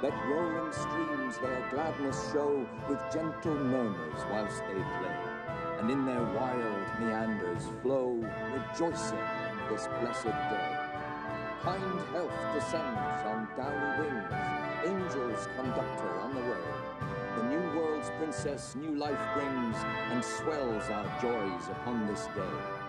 Let rolling streams their gladness show with gentle murmurs whilst they play, and in their wild meanders flow, rejoicing in this blessed day. Kind health descends on downy wings, angels conduct her on the way. The new world's princess new life brings, and swells our joys upon this day.